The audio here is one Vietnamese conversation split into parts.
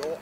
Jó.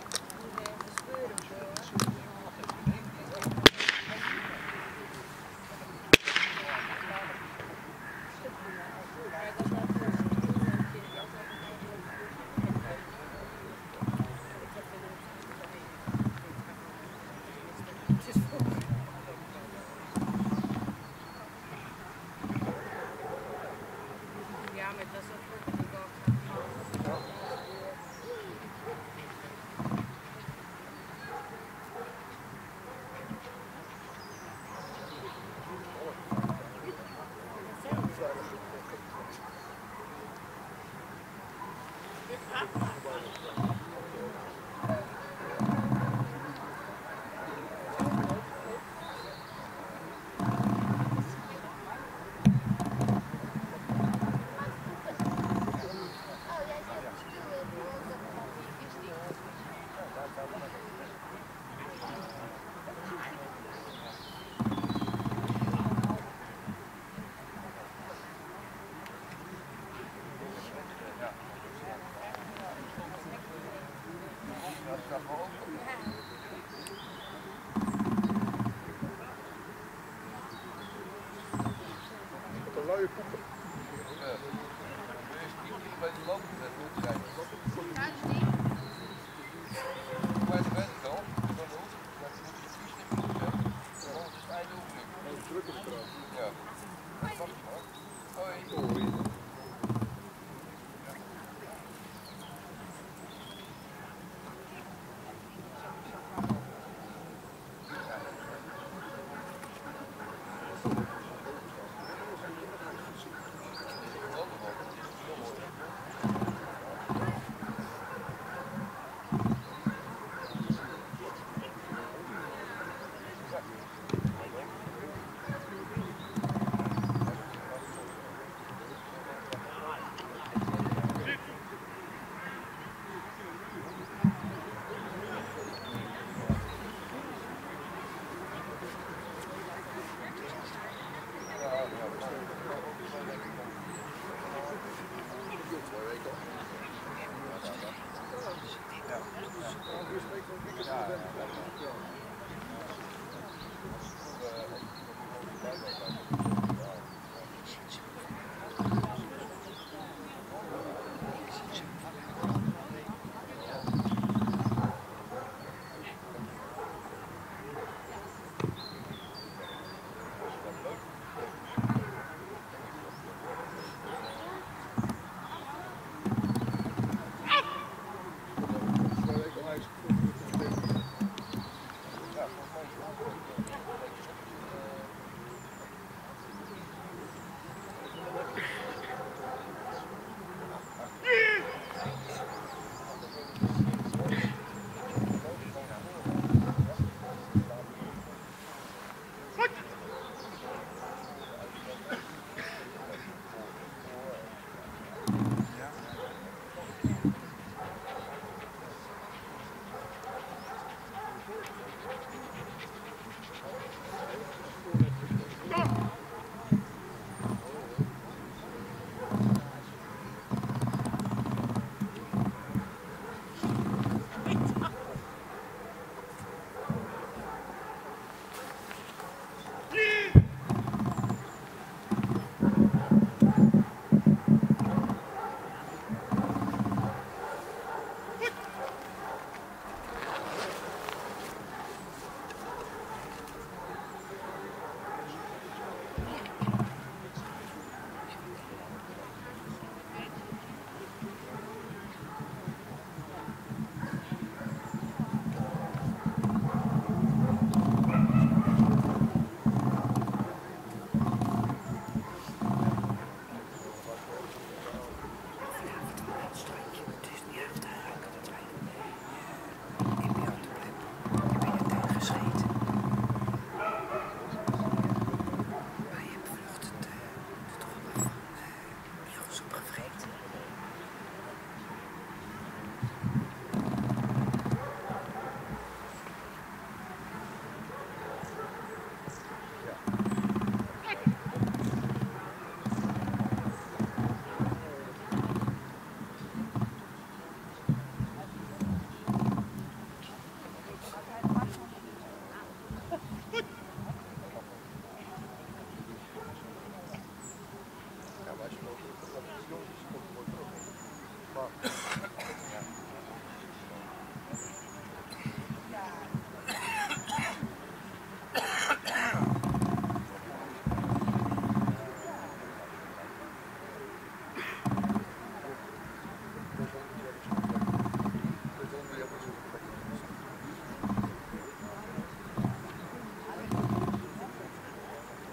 好。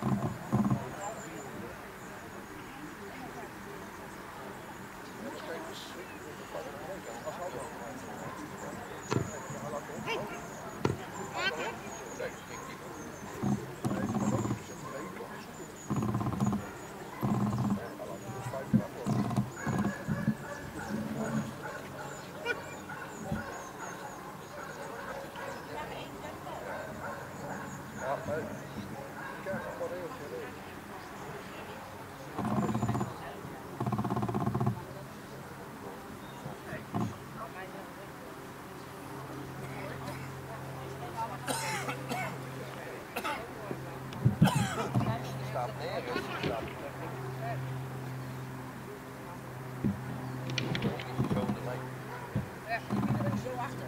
Mm-hmm. echt, ben er zo achter.